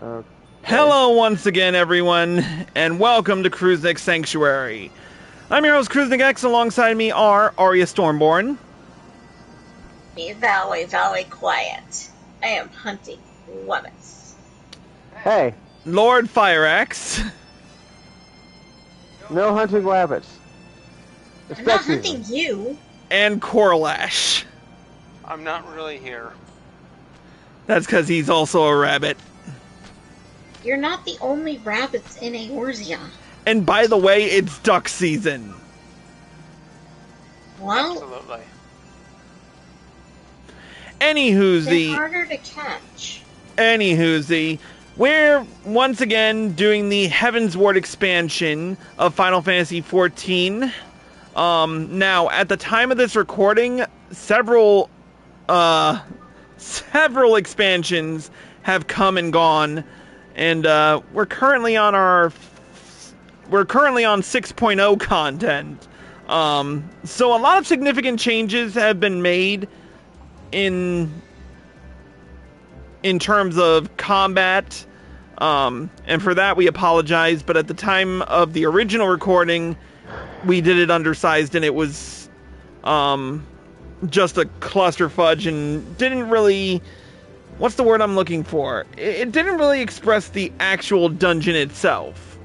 Uh, Hello once again, everyone, and welcome to Crusnik Sanctuary. I'm your host, Crusnik X. Alongside me are Arya Stormborn, Be very, very quiet. I am hunting rabbits. hey, Lord Fireaxe, no hunting rabbits. It's I'm not hunting you. and Corlash. I'm not really here. That's because he's also a rabbit. You're not the only rabbits in Eorzea. And by the way, it's duck season. Well, Absolutely. Anywho's they're the harder to catch. Anywho's the we're once again doing the Heavensward expansion of Final Fantasy XIV. Um, now, at the time of this recording, several, uh, several expansions have come and gone, and uh, we're currently on our, we're currently on 6.0 content. Um, so a lot of significant changes have been made in in terms of combat. Um, and for that, we apologize. But at the time of the original recording, we did it undersized and it was um, just a cluster fudge and didn't really. What's the word I'm looking for? It, didn't really express the actual dungeon itself.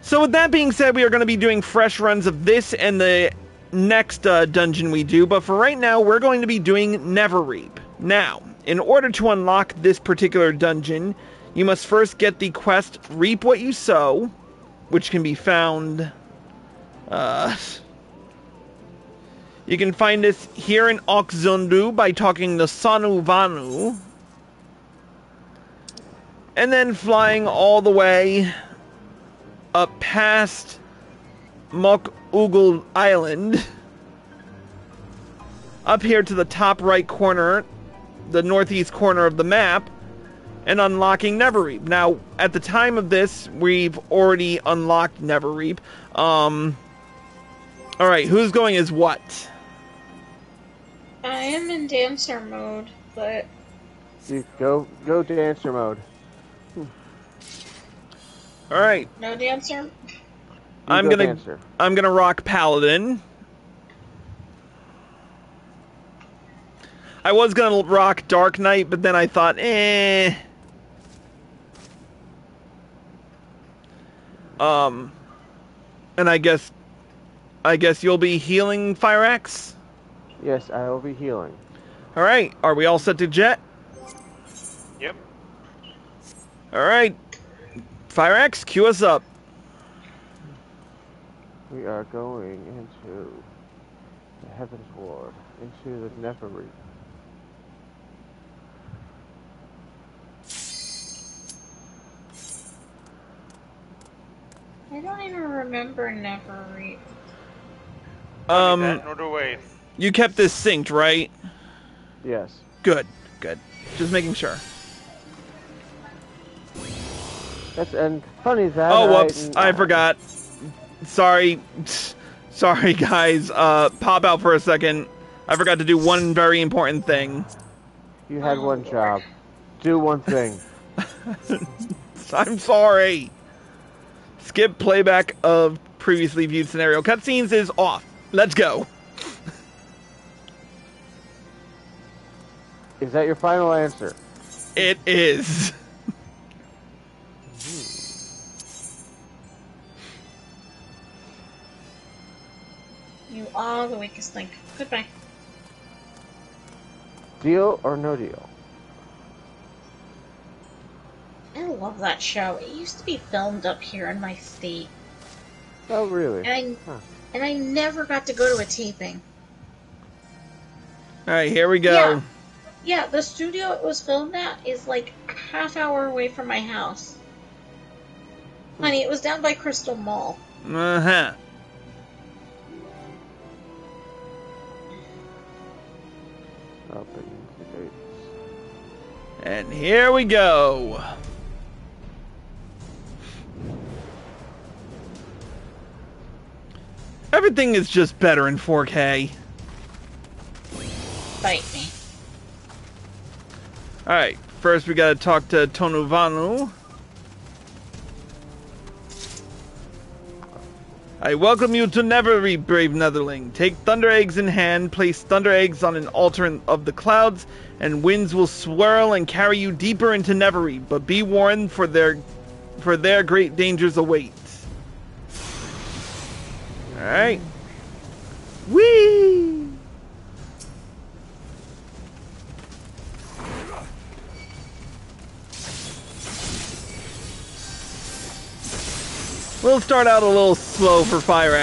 So, with that being said, we are going to be doing fresh runs of this and the next uh, dungeon we do, but for right now, we're going to be doing Neverreap. Now, in order to unlock this particular dungeon, you must first get the quest Reap What You Sow, which can be found. Uh, you can find this here in Ok' Zundu by talking to Sanu Vanu. And then flying all the way up past Mok Oogl Island. Up here to the top right corner, the northeast corner of the map, and unlocking Neverreap. Now, at the time of this, we've already unlocked Neverreap. Um, all right, who's going as what? I am in dancer mode, but You go go dancer mode. All right, no dancer. You I'm go gonna dancer. I'm gonna rock Paladin. I was gonna rock Dark Knight, but then I thought, eh. Um, and I guess, I guess you'll be healing Fire Axe. Yes, I will be healing. All right, are we all set to jet? Yep. All right, Fire Axe, cue us up. We are going into the Heavensward, into the Neverreap. I don't even remember Neverreap. Um, that, nor do we. You kept this synced, right? Yes. Good, good. Just making sure. That's and funny that. Oh, whoops! I forgot. Sorry, sorry, guys. Uh, pop out for a second. I forgot to do one very important thing. You had one job. Do one thing. I'm sorry. Skip playback of previously viewed scenario. Cutscenes is off. Let's go. Is that your final answer? It is. You are the weakest link. Goodbye. Deal or no deal? I love that show. It used to be filmed up here in my state, Oh, really? and I Huh. and I never got to go to a taping. All right, here we go. Yeah. Yeah, the studio it was filmed at is like a half hour away from my house. Honey, it was down by Crystal Mall. Uh huh. Open the gates. And here we go. Everything is just better in 4K. Bite me. Alright, first we gotta talk to Tonuvanu. I welcome you to Neverreap, brave Netherling. Take thunder eggs in hand, place thunder eggs on an altar of the clouds, and winds will swirl and carry you deeper into Neverreap. But be warned, for their for their great dangers await. All right. Whee! We'll start out a little slow for Fire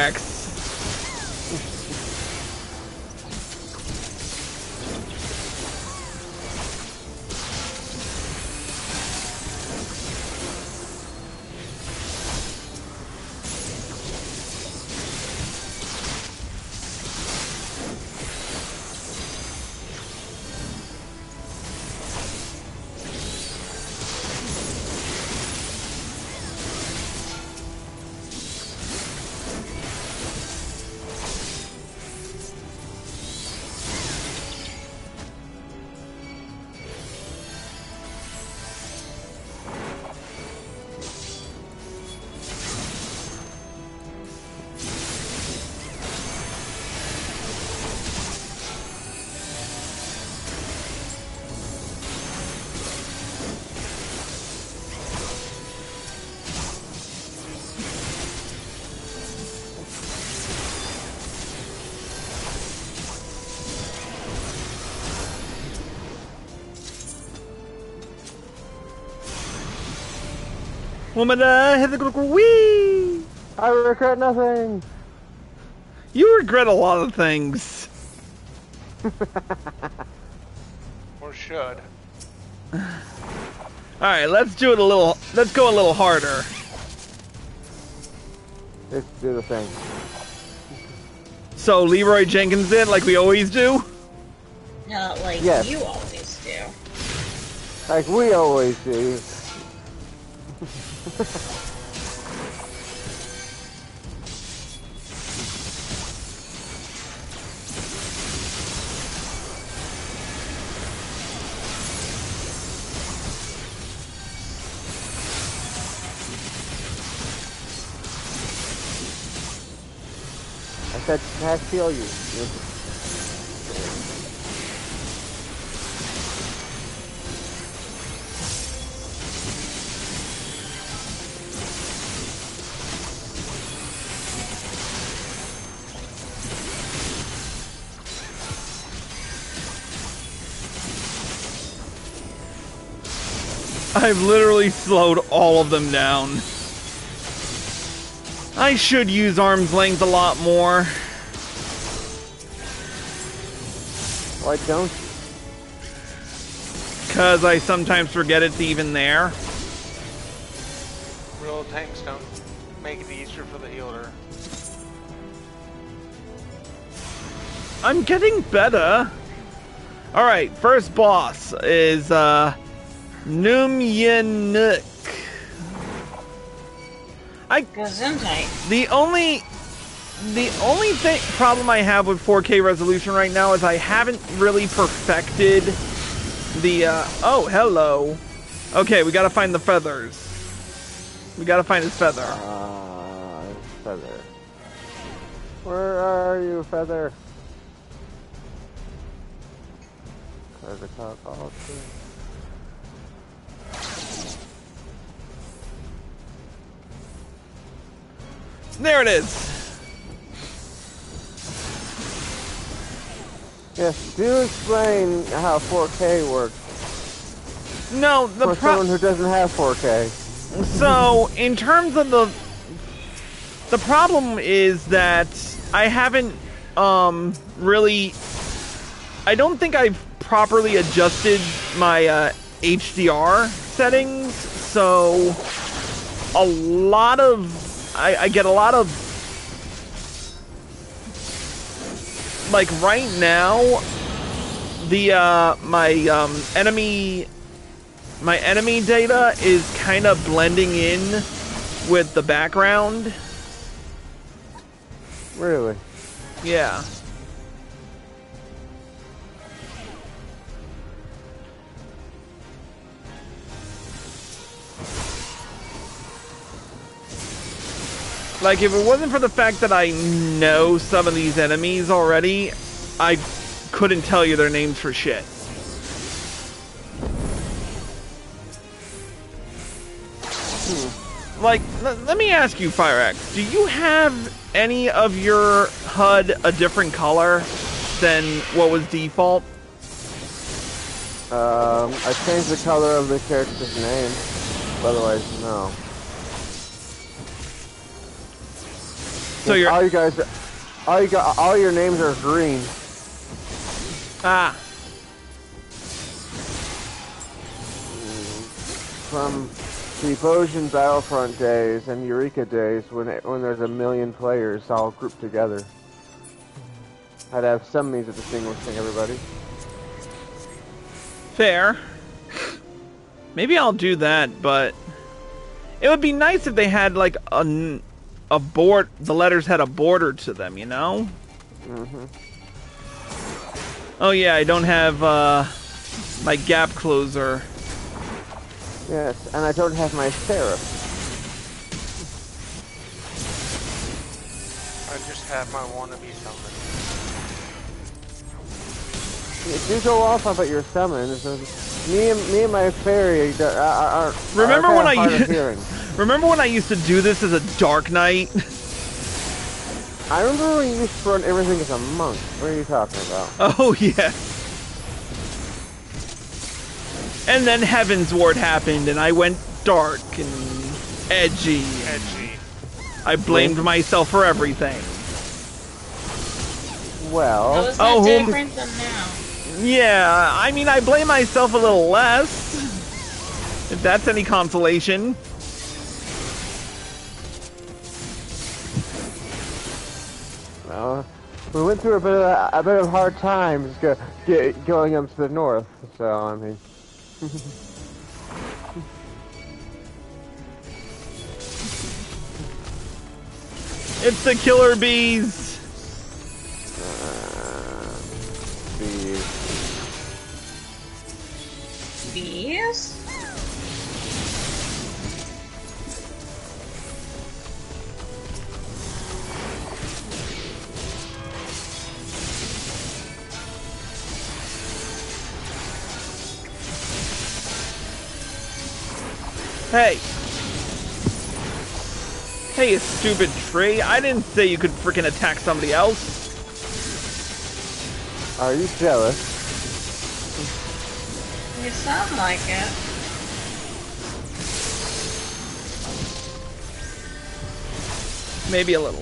Woman, uh, hit the wee. I regret nothing. You regret a lot of things. Or should. All right, let's do it a little. Let's go a little harder. Let's do the thing. So Leroy Jenkins it like we always do. No, like Yes. you always do. Like we always do. I said cast heal you. You- I've literally slowed all of them down. I should use arm's length a lot more. Why don't you? Because I sometimes forget it's even there. Real tanks don't make it easier for the healer. I'm getting better. Alright, first boss is uh Numyanuk. I Gesundheit. the only the only thing problem I have with 4K resolution right now is I haven't really perfected the uh oh hello. Okay, we gotta find the feathers. We gotta find his feather. Ah, feather. Where are you, feather? Try to talk There it is. Yes, do explain how 4K works No, the for someone who doesn't have 4K. So, in terms of the the problem is that I haven't um really I don't think I've properly adjusted my uh, HDR settings, so a lot of I, I get a lot of like right now the uh my um enemy my enemy data is kind of blending in with the background. Really? Yeah. Like, if it wasn't for the fact that I know some of these enemies already, I couldn't tell you their names for shit. Like, l- let me ask you, Fire Axe, do you have any of your HUD a different color than what was default? Um, I changed the color of the character's name. Otherwise, no. So you're all you guys, all you got, all your names are green. ah From the Bozjan Battlefront days and Eureka days, when it, when there's a million players all grouped together, I'd have some means of distinguishing everybody. fair. Maybe I'll do that, but it would be nice if they had like a a board. The letters had a border to them, you know. hmm Oh yeah, I don't have uh, my gap closer. Yes, and I don't have my Seraph. I just have my wannabe summon. You do go off about your summons. Me and me and my fairy are, are, are Remember are when I hard of used- hearing. Remember when I used to do this as a Dark Knight? I remember when you used to run everything as a monk. What are you talking about? Oh yeah. And then Heavensward happened, and I went dark and edgy. Edgy. I blamed myself for everything. Well, is that Oh, whom- different than now? Yeah, I mean, I blame myself a little less. If that's any consolation. Well, we went through a bit of a bit of hard times go, get, going up to the north. So I mean, It's the killer bees. uh, the Bees? Hey. Hey, you stupid tree. I didn't say you could freaking attack somebody else. are you jealous? You sound like it. Maybe a little.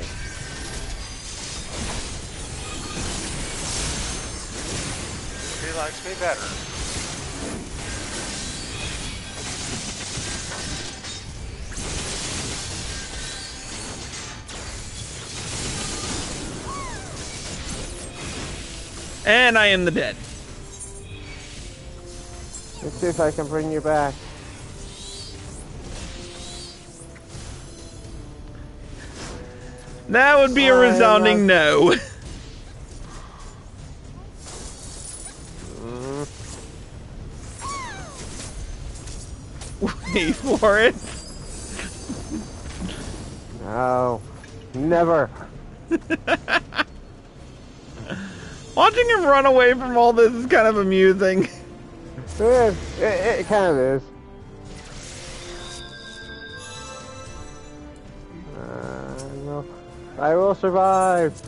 He likes me better. And I am the dead. Let's see if I can bring you back. That would be a I resounding no. Wait for it. no, never. Watching him run away from all this is kind of amusing. It, it, it kind of is. Uh, no, I will survive.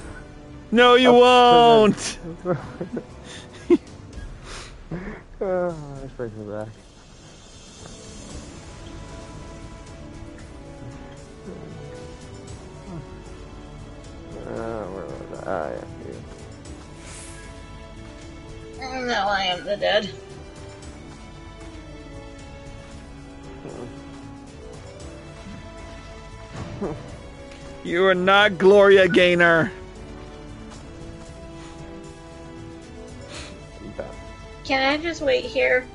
No, you Oh, won't. Oh, let's bring me back. Uh, where was I? Ah, yeah, here. No, I am the dead. You are not Gloria Gaynor. Can I just wait here?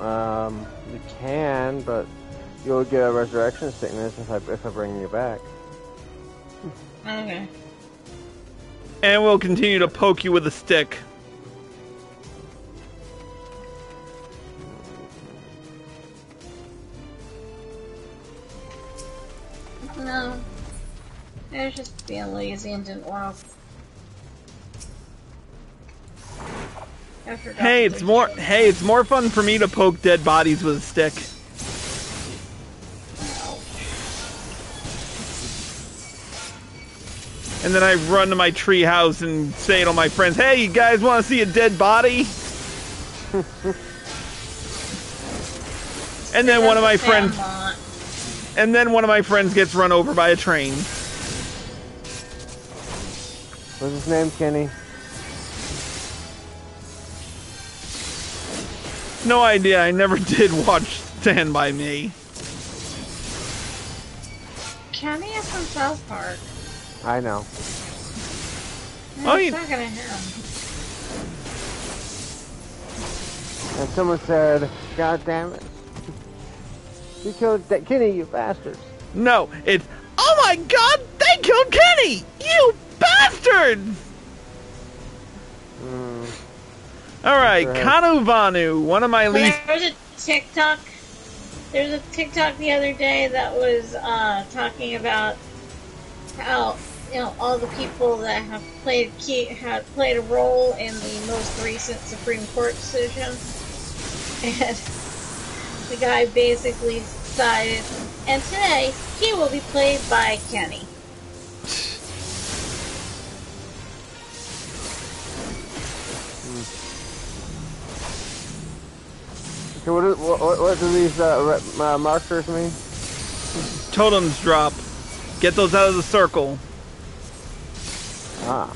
Um, you can, but you'll get a resurrection sickness if I if I bring you back. Okay. And we'll continue to poke you with a stick. No. I was just being lazy and didn't want to. Hey, it's more. Hey, it's more fun for me to poke dead bodies with a stick. And then I run to my tree house and say to my friends, "Hey, you guys want to see a dead body?" and then one of my friends, and then one of my friends gets run over by a train. What's his name, Kenny? No idea. I never did watch Stand by Me. Kenny is from South Park. I know. Oh, Oh, you- you... talking to him. And someone said, God damn it. You killed Da- Kenny, you bastards. No, it's oh my god, they killed Kenny! You bastards! Mm. Alright, Right. Kanu Vanu, one of my But least There was a TikTok. There was a TikTok the other day that was uh, talking about how you know all the people that have played key had played a role in the most recent Supreme Court decision, and the guy basically decided, and today he will be played by Kenny. Okay, what, do- what, what, what do these uh, uh, markers mean? totems drop. Get those out of the circle. Ah.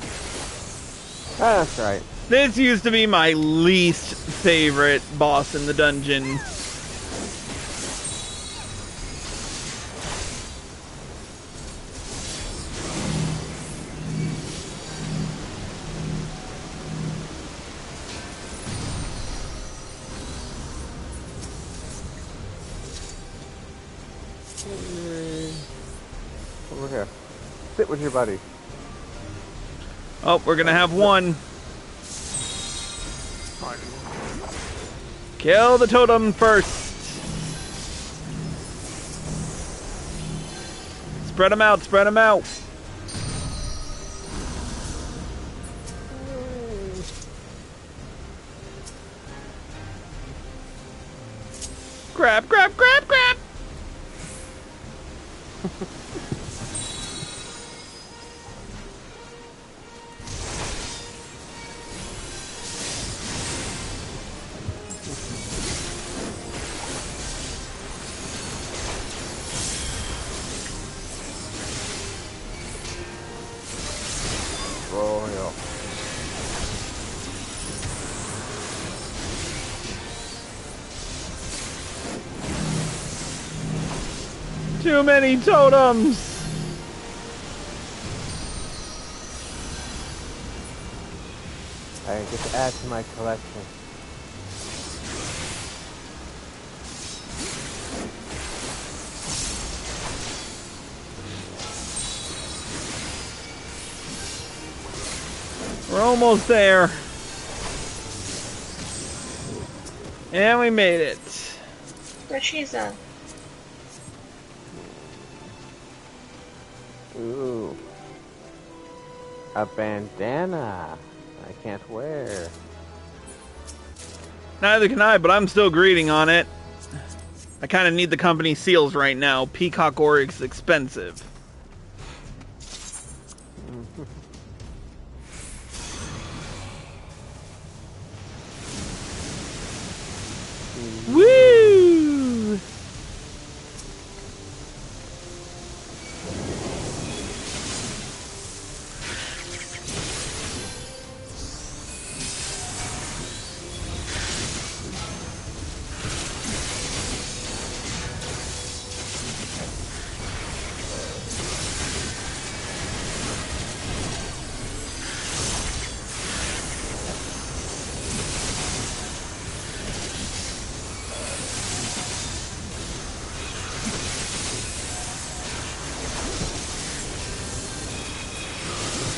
That's right. This used to be my least favorite boss in the dungeon. Over here. Sit with your buddy. Oh, we're gonna have one. Kill the totem first. Spread them out, spread them out. Royal. Too many totems. I get to add to my collection. Almost there. And we made it. Where she's at? Ooh. A bandana. I can't wear. Neither can I, but I'm still greeting on it. I kind of need the company seals right now. Peacock Oric's expensive.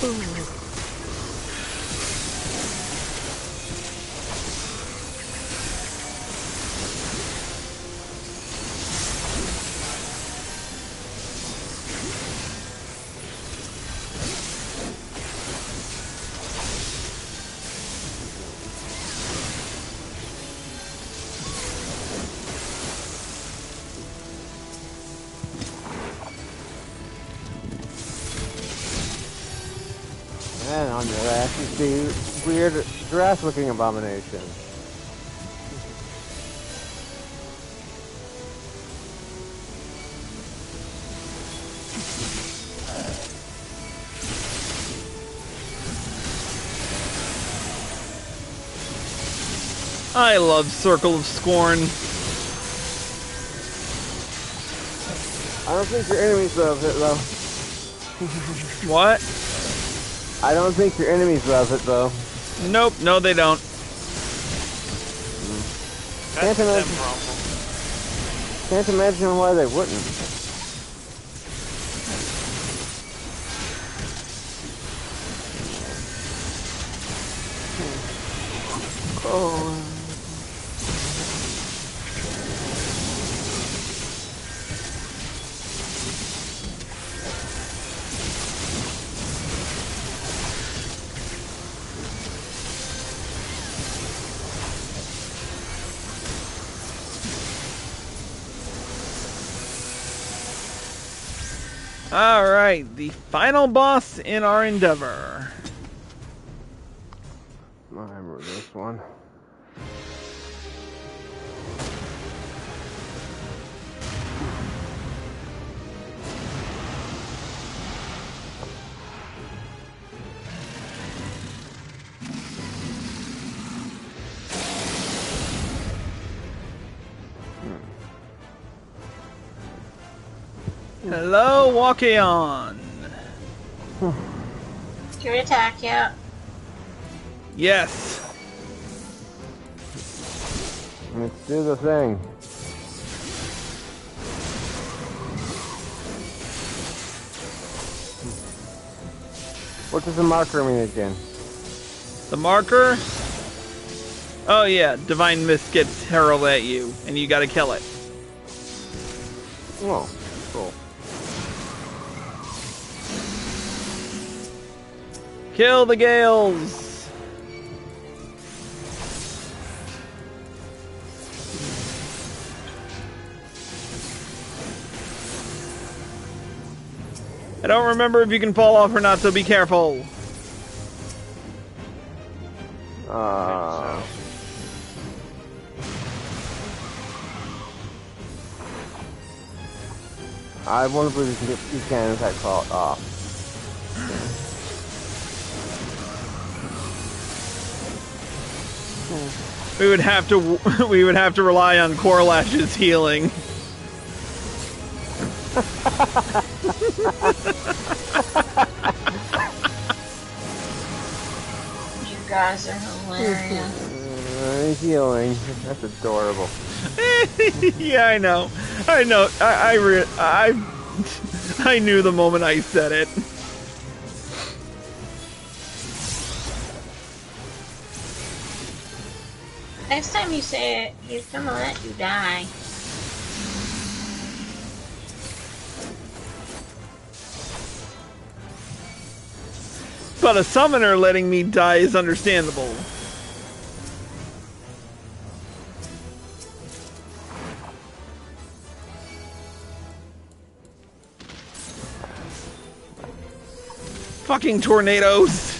Ooh. Your is the weird grass-looking abomination. I love Circle of Scorn. I don't think your enemies love it though. What? I don't think your enemies love it though. Nope, no they don't. That's Can't imagine. Can't imagine why they wouldn't. Alright, the final boss in our endeavor. I remember this one. Hello, Wakeon. Can we attack yet? Yes. Let's do the thing. What does the marker mean again? The marker? Oh yeah, Divine Mist gets hurled at you, and you gotta kill it. Oh, cool. Kill the Gales! I don't remember if you can fall off or not, so be careful. Uh, I to believe you can you can in fact fall off. We would have to we would have to rely on Corlash's healing. You guys are hilarious. Uh, healing. That's adorable. yeah, I know. I know. I I, re- I I knew the moment I said it. Time you say it, he's gonna let you die. But a summoner letting me die is understandable. Fucking tornadoes.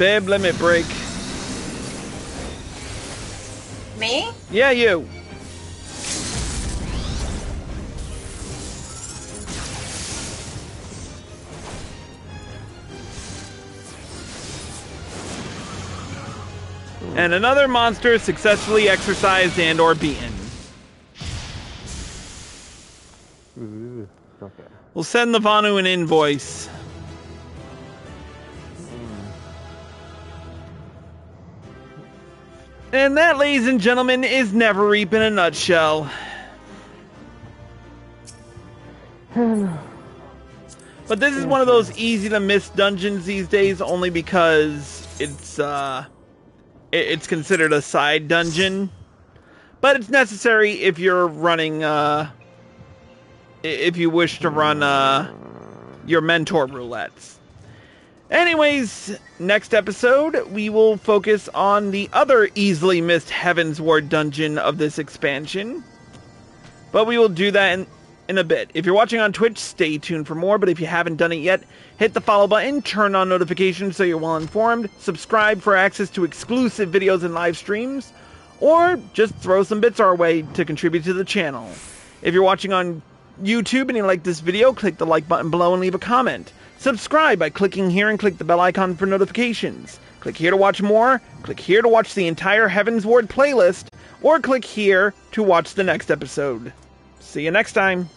Babe, limit break. Me? Yeah, you. And another monster successfully exercised and or beaten. Ooh, okay. We'll send the Vanu an invoice. And that, ladies and gentlemen, is Neverreap in a nutshell. But this is one of those easy to miss dungeons these days, only because it's uh, it- it's considered a side dungeon. But it's necessary if you're running uh, if you wish to run uh, your mentor roulettes. Anyways, next episode we will focus on the other easily missed Heavensward dungeon of this expansion. But we will do that in, in a bit. If you're watching on Twitch, stay tuned for more. But if you haven't done it yet, hit the follow button, turn on notifications so you're well informed, subscribe for access to exclusive videos and live streams, or just throw some bits our way to contribute to the channel. If you're watching on YouTube and you like this video, click the like button below and leave a comment. Subscribe by clicking here and click the bell icon for notifications. Click here to watch more, click here to watch the entire Heavensward playlist, or click here to watch the next episode. See you next time.